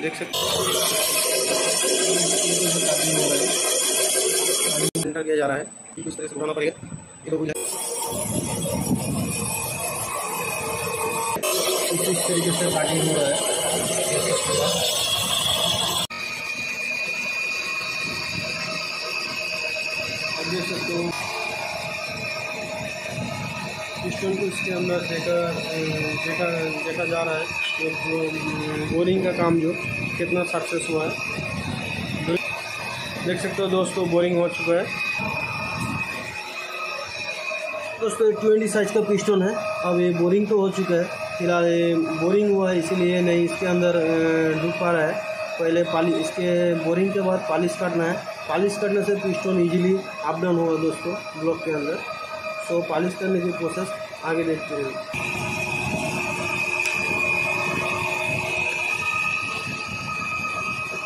सकते एंटर किया जा रहा है। इस तरह से उठाना पड़ेगा। लोग इस तरीके से हो रहा देख सकते हो। पिस्टन को इसके अंदर देखा देखा देखा जा रहा है जो बोरिंग का काम जो, कितना सक्सेस हुआ है। देख सकते हो दोस्तों, बोरिंग हो चुका है। दोस्तों ट्वेंटी साइज़ का पिस्टन है। अब ये बोरिंग तो हो चुका है। फ़िलहाल ये बोरिंग हुआ है, इसीलिए नहीं इसके अंदर डूब पा रहा है। पहले पाली, इसके बोरिंग के बाद पॉलिश करना है। पॉलिश करने से पिस्टन इजीली अप डाउन होगा दोस्तों ब्लॉक के अंदर। सो पॉलिश करने की प्रोसेस आगे देखते हैं।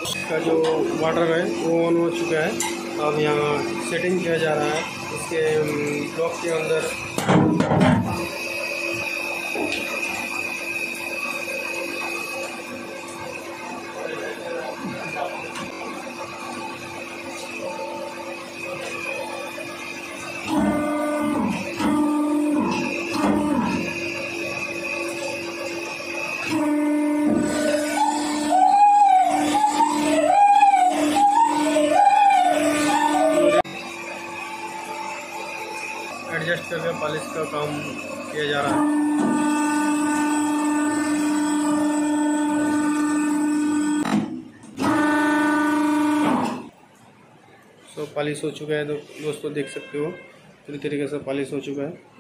इसका जो वाटर है, वो ऑन हो चुका है। अब यहाँ सेटिंग किया जा रहा है। इसके ब्लॉक के अंदर एडजस्ट करके पॉलिश का काम किया जा रहा है। सो पॉलिश हो चुका है तो दोस्तों देख सकते हो, पूरी तरीके से पॉलिश हो चुका है।